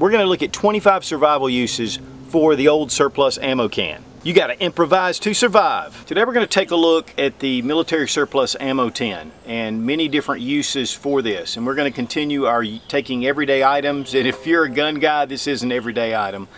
we're going to look at 25 survival uses for the old surplus ammo can. You got to improvise to survive. Today we're going to take a look at the military surplus ammo tin and many different uses for this. And we're going to continue our taking everyday items. And if you're a gun guy, this is an everyday item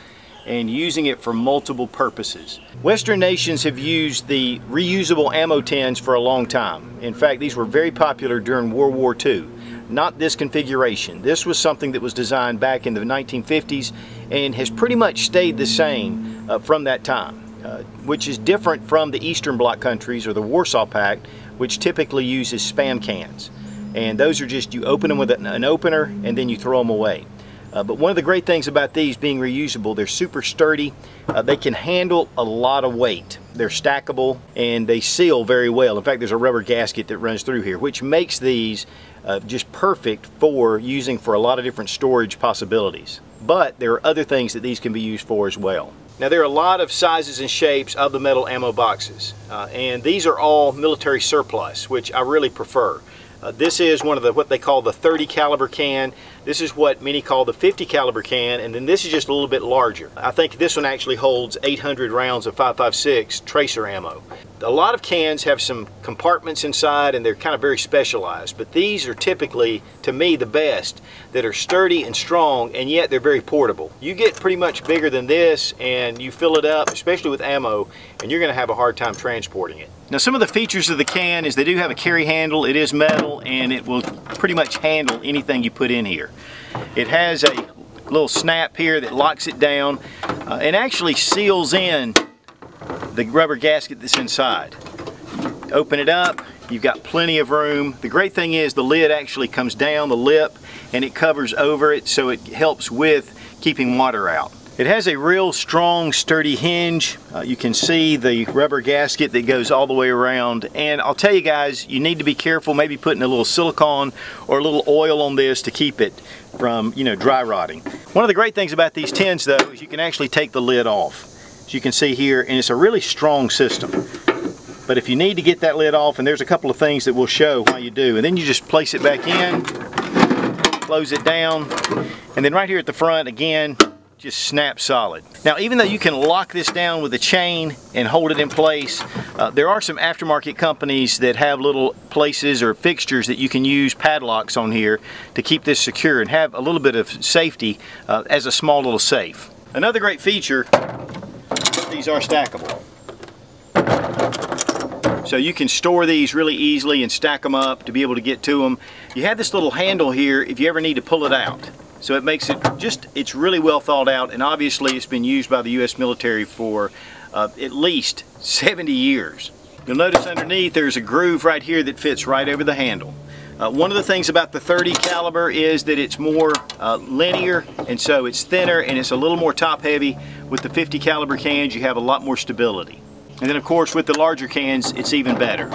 and using it for multiple purposes. Western nations have used the reusable ammo tins for a long time. In fact, these were very popular during World War II. Not this configuration. This was something that was designed back in the 1950s and has pretty much stayed the same uh, from that time. Uh, which is different from the Eastern Bloc countries or the Warsaw Pact, which typically uses spam cans. And those are just, you open them with an opener and then you throw them away. Uh, but one of the great things about these being reusable, they're super sturdy. Uh, they can handle a lot of weight. They're stackable and they seal very well. In fact, there's a rubber gasket that runs through here, which makes these uh, just perfect for using for a lot of different storage possibilities. But there are other things that these can be used for as well. Now there are a lot of sizes and shapes of the metal ammo boxes uh, and these are all military surplus which I really prefer. Uh, this is one of the what they call the 30 caliber can. This is what many call the 50 caliber can and then this is just a little bit larger. I think this one actually holds 800 rounds of 5.56 tracer ammo. A lot of cans have some compartments inside and they're kind of very specialized but these are typically to me the best that are sturdy and strong and yet they're very portable. You get pretty much bigger than this and you fill it up especially with ammo and you're going to have a hard time transporting it. Now some of the features of the can is they do have a carry handle, it is metal, and it will pretty much handle anything you put in here. It has a little snap here that locks it down uh, and actually seals in the rubber gasket that's inside. Open it up, you've got plenty of room. The great thing is the lid actually comes down the lip and it covers over it so it helps with keeping water out. It has a real strong sturdy hinge. Uh, you can see the rubber gasket that goes all the way around and I'll tell you guys you need to be careful maybe putting a little silicone or a little oil on this to keep it from you know dry rotting. One of the great things about these tins though is you can actually take the lid off as you can see here and it's a really strong system but if you need to get that lid off and there's a couple of things that we'll show why you do and then you just place it back in close it down and then right here at the front again just snap solid. Now even though you can lock this down with a chain and hold it in place, uh, there are some aftermarket companies that have little places or fixtures that you can use padlocks on here to keep this secure and have a little bit of safety uh, as a small little safe. Another great feature, these are stackable. So you can store these really easily and stack them up to be able to get to them. You have this little handle here if you ever need to pull it out. So it makes it just, it's really well thought out and obviously it's been used by the U.S. military for uh, at least 70 years. You'll notice underneath there's a groove right here that fits right over the handle. Uh, one of the things about the 30 caliber is that it's more uh, linear and so it's thinner and it's a little more top heavy. With the 50 caliber cans you have a lot more stability. And then of course with the larger cans it's even better.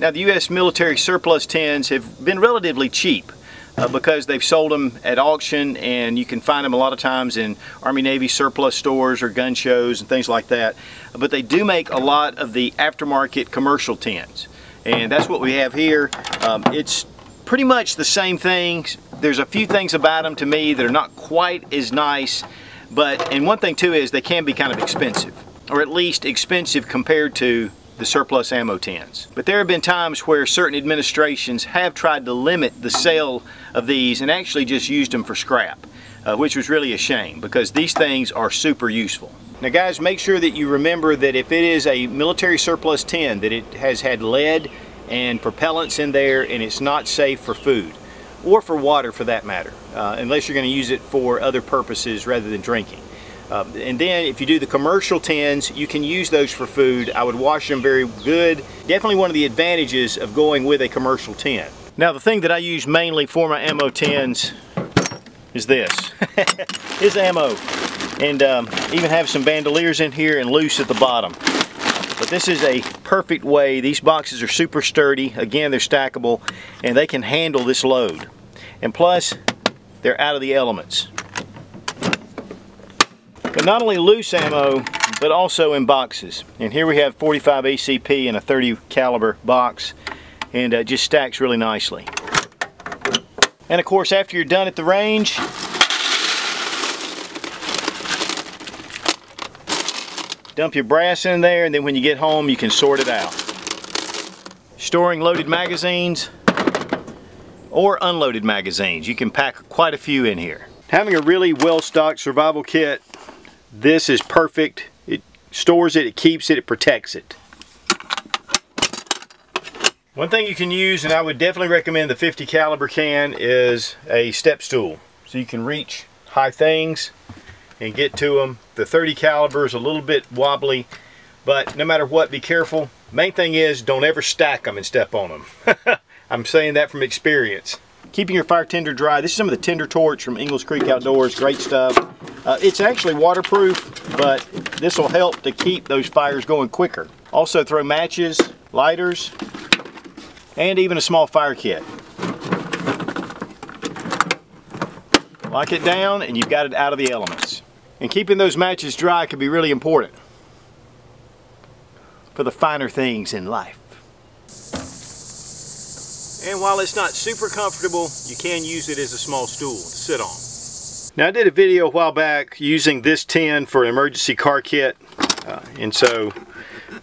Now the U.S. military surplus tins have been relatively cheap uh, because they've sold them at auction and you can find them a lot of times in Army Navy surplus stores or gun shows and things like that. But they do make a lot of the aftermarket commercial tents and that's what we have here. Um, it's pretty much the same thing. There's a few things about them to me that are not quite as nice but and one thing too is they can be kind of expensive or at least expensive compared to the surplus ammo tins. But there have been times where certain administrations have tried to limit the sale of these and actually just used them for scrap, uh, which was really a shame because these things are super useful. Now guys, make sure that you remember that if it is a military surplus tin, that it has had lead and propellants in there and it's not safe for food or for water for that matter, uh, unless you're going to use it for other purposes rather than drinking. Uh, and then if you do the commercial tins, you can use those for food. I would wash them very good. Definitely one of the advantages of going with a commercial tin. Now the thing that I use mainly for my ammo tins is this. is ammo. And um, even have some bandoliers in here and loose at the bottom. But this is a perfect way. These boxes are super sturdy. Again, they're stackable and they can handle this load. And plus, they're out of the elements. But not only loose ammo, but also in boxes. And here we have 45 ACP in a 30 caliber box, and it just stacks really nicely. And of course, after you're done at the range, dump your brass in there, and then when you get home, you can sort it out. Storing loaded magazines or unloaded magazines. You can pack quite a few in here. Having a really well-stocked survival kit this is perfect. It stores it, it keeps it, it protects it. One thing you can use, and I would definitely recommend the 50 caliber can, is a step stool. So you can reach high things and get to them. The 30 caliber is a little bit wobbly, but no matter what, be careful. Main thing is, don't ever stack them and step on them. I'm saying that from experience. Keeping your fire tinder dry. This is some of the tinder torch from Ingalls Creek Outdoors. Great stuff. Uh, it's actually waterproof, but this will help to keep those fires going quicker. Also throw matches, lighters, and even a small fire kit. Lock it down and you've got it out of the elements. And keeping those matches dry can be really important for the finer things in life. And while it's not super comfortable, you can use it as a small stool to sit on. Now I did a video a while back using this tin for an emergency car kit. Uh, and so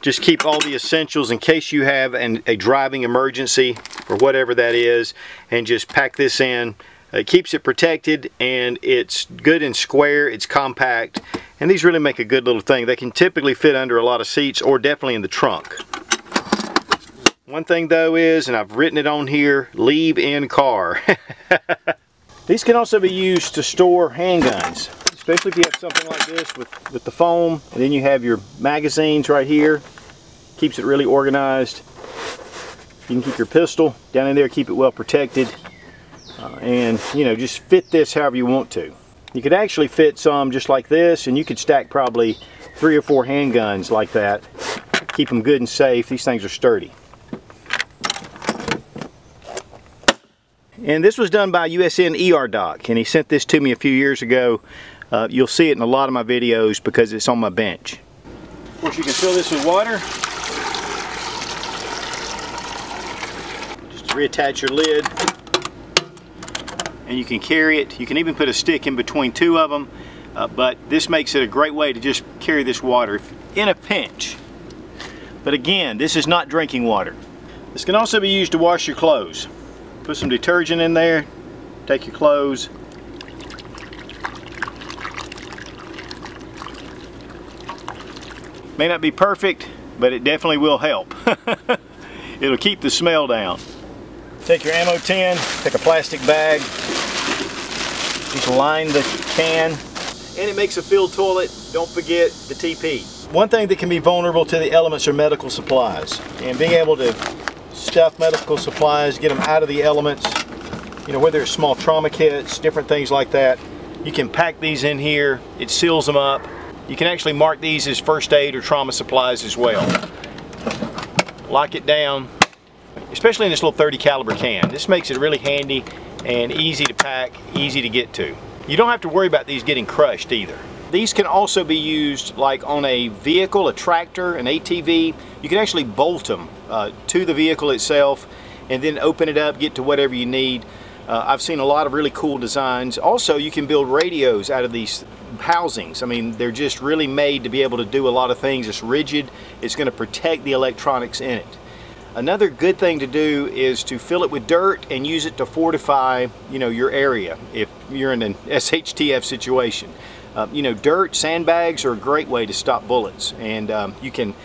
just keep all the essentials in case you have an, a driving emergency or whatever that is and just pack this in. It keeps it protected and it's good and square, it's compact, and these really make a good little thing. They can typically fit under a lot of seats or definitely in the trunk. One thing though is, and I've written it on here, leave in car. These can also be used to store handguns, especially if you have something like this with, with the foam, and then you have your magazines right here. Keeps it really organized. You can keep your pistol down in there, keep it well protected, uh, and you know, just fit this however you want to. You could actually fit some just like this, and you could stack probably three or four handguns like that. Keep them good and safe. These things are sturdy. And this was done by USN ER Doc, and he sent this to me a few years ago. Uh, you'll see it in a lot of my videos because it's on my bench. Of course, you can fill this with water. Just reattach your lid. And you can carry it. You can even put a stick in between two of them. Uh, but this makes it a great way to just carry this water in a pinch. But again, this is not drinking water. This can also be used to wash your clothes. Put some detergent in there, take your clothes. May not be perfect, but it definitely will help. It'll keep the smell down. Take your ammo tin, take a plastic bag, just line the can, and it makes a filled toilet. Don't forget the TP. One thing that can be vulnerable to the elements are medical supplies, and being able to stuff medical supplies, get them out of the elements, you know, whether it's small trauma kits, different things like that. You can pack these in here, it seals them up. You can actually mark these as first aid or trauma supplies as well. Lock it down, especially in this little 30 caliber can. This makes it really handy and easy to pack, easy to get to. You don't have to worry about these getting crushed either. These can also be used like on a vehicle, a tractor, an ATV. You can actually bolt them uh, to the vehicle itself and then open it up, get to whatever you need. Uh, I've seen a lot of really cool designs. Also, you can build radios out of these housings. I mean, they're just really made to be able to do a lot of things. It's rigid. It's going to protect the electronics in it. Another good thing to do is to fill it with dirt and use it to fortify, you know, your area if you're in an SHTF situation. Uh, you know, dirt, sandbags are a great way to stop bullets. And um, you can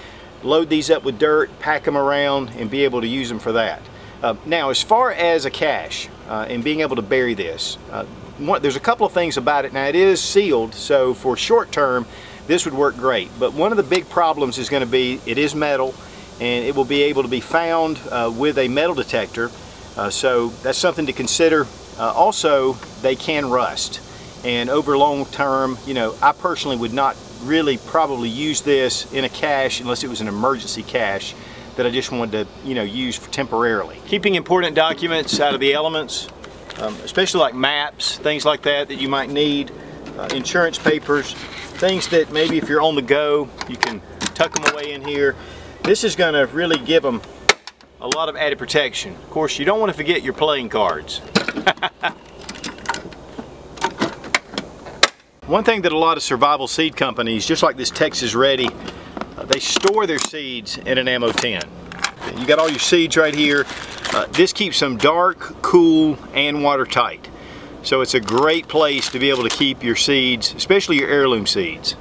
load these up with dirt, pack them around, and be able to use them for that. Uh, now, as far as a cache uh, and being able to bury this, uh, one, there's a couple of things about it. Now, it is sealed, so for short term, this would work great. But one of the big problems is going to be it is metal, and it will be able to be found uh, with a metal detector. So that's something to consider. also, they can rust and over long term you know I personally would not really probably use this in a cache unless it was an emergency cache that I just wanted to you know use for temporarily. Keeping important documents out of the elements um, especially like maps things like that that you might need uh, insurance papers things that maybe if you're on the go you can tuck them away in here. This is going to really give them a lot of added protection. Of course you don't want to forget your playing cards One thing that a lot of survival seed companies, just like this Texas Ready, uh, they store their seeds in an ammo tin. You got all your seeds right here. Uh, this keeps them dark, cool, and watertight. So it's a great place to be able to keep your seeds, especially your heirloom seeds.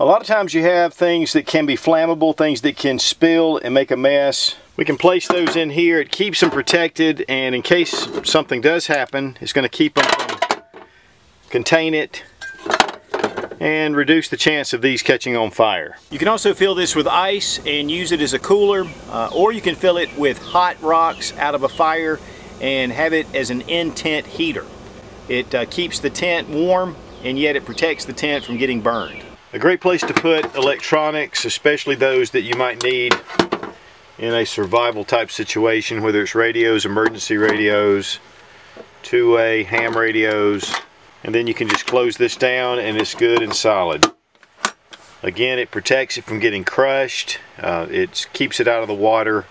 A lot of times you have things that can be flammable, things that can spill and make a mess. We can place those in here. It keeps them protected and in case something does happen, it's going to keep them contain it and reduce the chance of these catching on fire. You can also fill this with ice and use it as a cooler uh, or you can fill it with hot rocks out of a fire and have it as an in-tent heater. It uh, keeps the tent warm and yet it protects the tent from getting burned. A great place to put electronics, especially those that you might need in a survival type situation, whether it's radios, emergency radios, two-way ham radios, and then you can just close this down and it's good and solid. Again, it protects it from getting crushed, uh, it keeps it out of the water,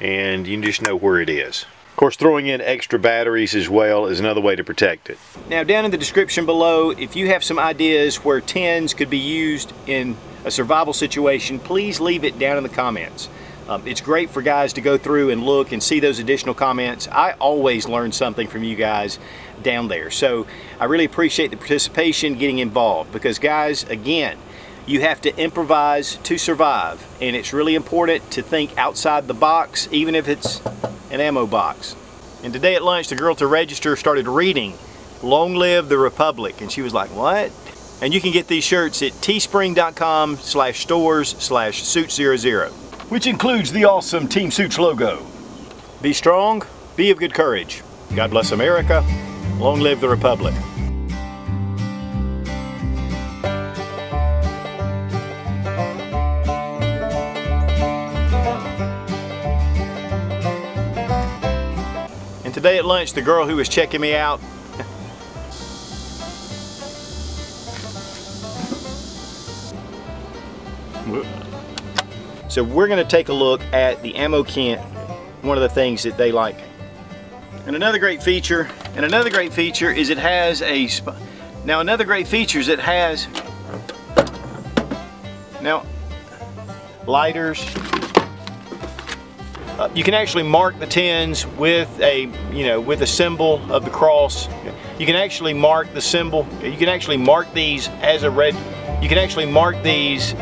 and you just know where it is. Of course, throwing in extra batteries as well is another way to protect it. Now, down in the description below, if you have some ideas where tins could be used in a survival situation, please leave it down in the comments. Um, it's great for guys to go through and look and see those additional comments. I always learn something from you guys down there. So I really appreciate the participation, getting involved, because guys, again, you have to improvise to survive. And it's really important to think outside the box, even if it's an ammo box. And today at lunch, the girl the register started reading Long Live the Republic. And she was like, what? And you can get these shirts at teespring.com slash stores slash sootch00, which includes the awesome Team Sootch logo. Be strong, be of good courage. God bless America. Long live the Republic. And today at lunch, the girl who was checking me out, so we're going to take a look at the ammo can, one of the things that they like. And another great feature, and another great feature is it has a, now another great feature is it has, now lighters, uh, you can actually mark the tins with a, you know, with a symbol of the cross. You can actually mark the symbol, you can actually mark these as a red, you can actually mark these